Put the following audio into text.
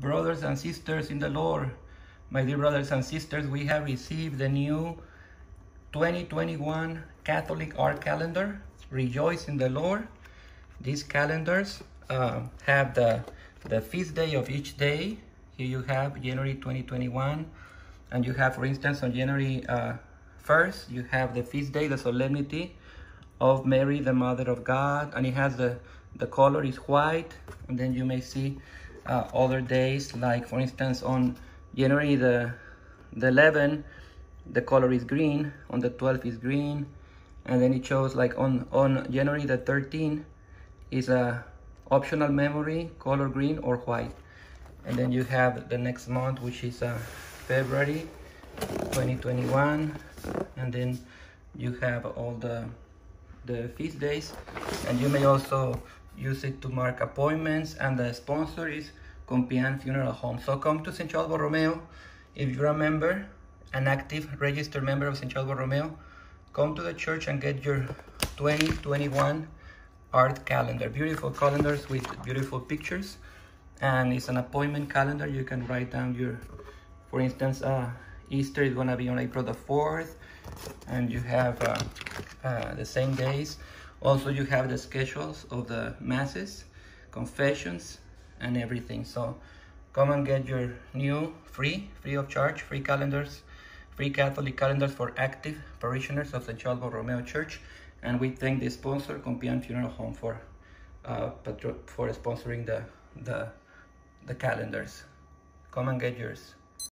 brothers and sisters in the Lord, my dear brothers and sisters, we have received the new 2021 Catholic Art Calendar. Rejoice in the Lord. These calendars uh, have the, the feast day of each day. Here you have January 2021. And you have, for instance, on January uh, 1st, you have the feast day, the solemnity of Mary, the Mother of God. And it has the, the color is white. And then you may see uh, other days, like for instance, on January the, the 11, the color is green. On the 12th is green. And then it shows like on, on January the 13 is a optional memory, color green or white. And then you have the next month, which is uh, February 2021. And then you have all the, the feast days. And you may also use it to mark appointments. And the sponsor is Compián Funeral Home. So come to St. Charles Borromeo. If you're a member, an active registered member of St. Charles Borromeo, come to the church and get your 2021 art calendar. Beautiful calendars with beautiful pictures. And it's an appointment calendar. You can write down your, for instance, uh, Easter is gonna be on April the 4th. And you have uh, uh, the same days. Also, you have the schedules of the masses, confessions, and everything. So come and get your new free, free of charge, free calendars, free Catholic calendars for active parishioners of St. Charles Borromeo Church. And we thank the sponsor, Compián Funeral Home, for uh, for sponsoring the, the, the calendars. Come and get yours.